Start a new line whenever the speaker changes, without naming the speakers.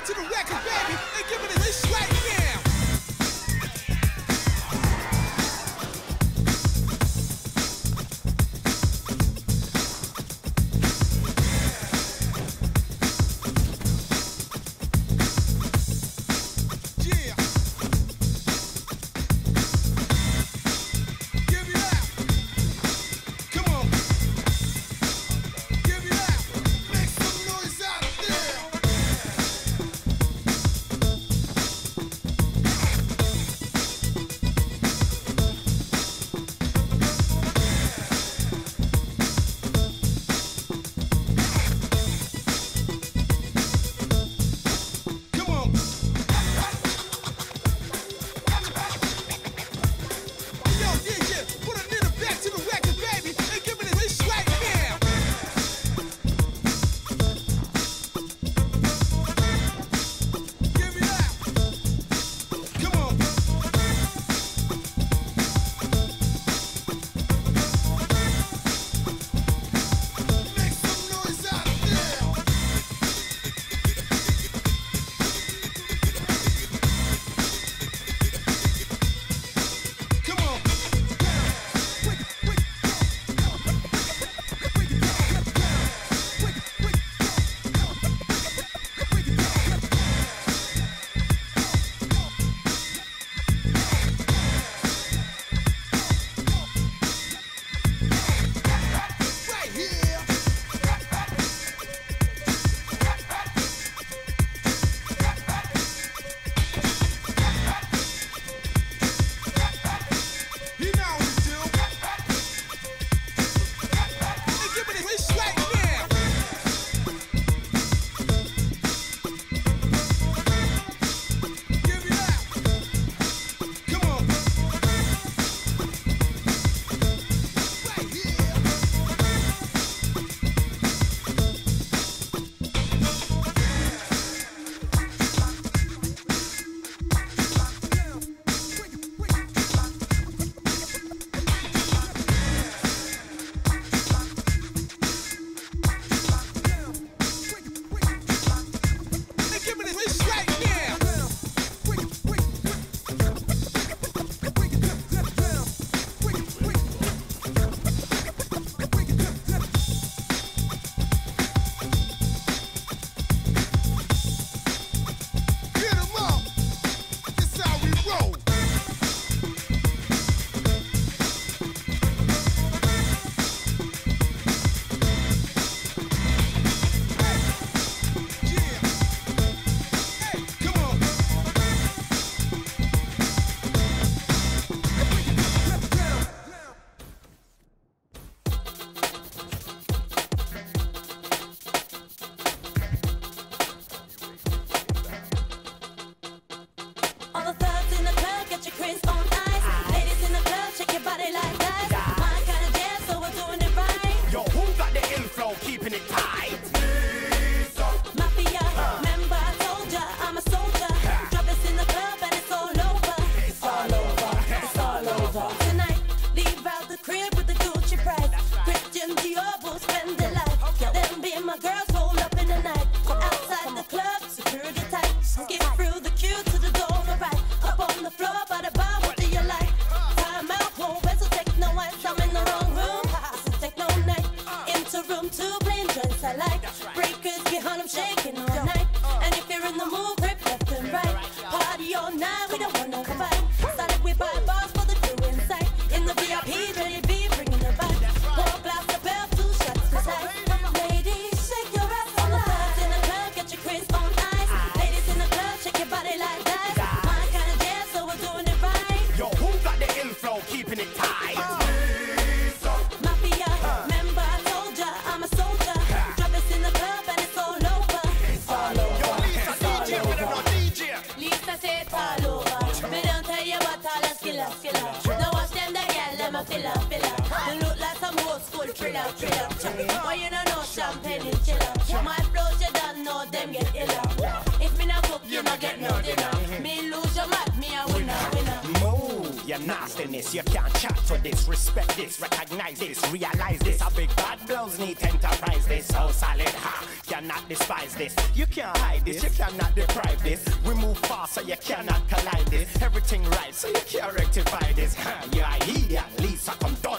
back to the record.
keeping it tight.
Mafia, uh. member, I'm a soldier. Drop us in the club and it's all over. All over.
Lisa, DJ.
Lisa said all over. Me don't tell you what. Now watch them, them a filler, filler. They look like some school thriller, thriller. You know champagne and chiller. My you don't know them get iller. If me not cook, you not get no dinner.
Nastiness. You can't chat to this, respect this, recognize this, realize this. A big bad blows need enterprise this. So solid, ha, cannot despise this. You can't hide this, you cannot deprive this. We move fast so you cannot collide this. Everything right so you can't rectify this. Ha, you're idiot, Lisa, come done.